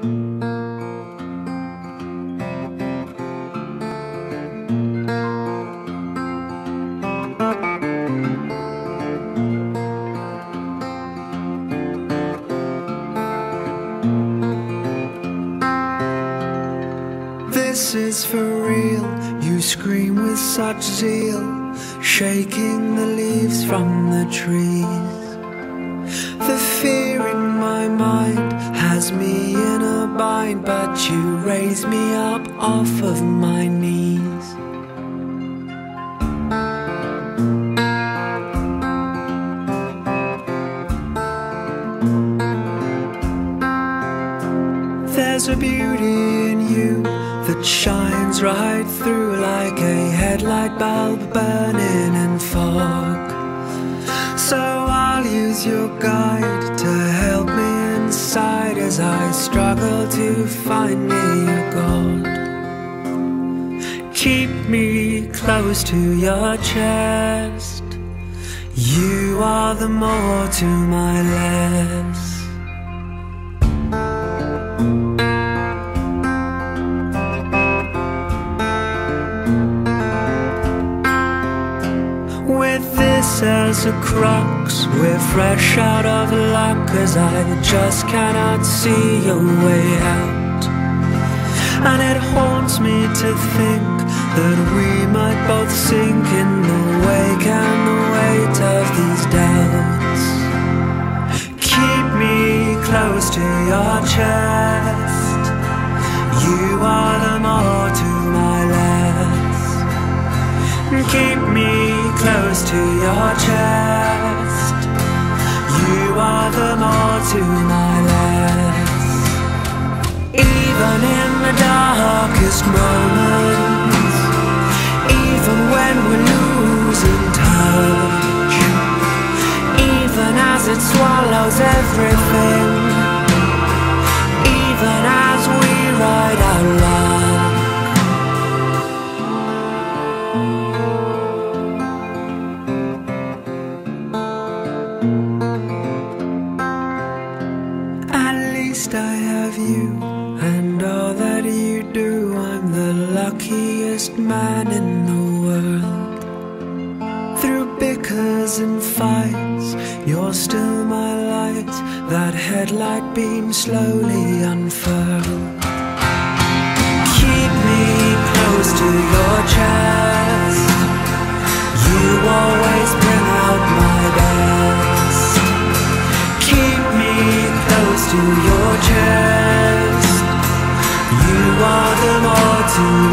This is for real. You scream with such zeal, shaking the leaves from the trees. A bind, but you raise me up off of my knees. There's a beauty in you that shines right through like a headlight bulb burning in fog. So I'll use your guide as I struggle to find me a God. Keep me close to your chest. You are the more to my less. A crux, we're fresh out of luck, cause I just cannot see a way out. And it haunts me to think that we might both sink in the wake and the weight of these doubts. Keep me close to your chest. You are the more to my less. Keep me close to your chest. You are the more to my less. Even in the darkest moments, even when we're losing touch, even as it swallows everything, man in the world. Through bickers and fights, you're still my light. That headlight beam slowly unfurled. Keep me close to your chest. You always bring out my best. Keep me close to your chest. You are the more to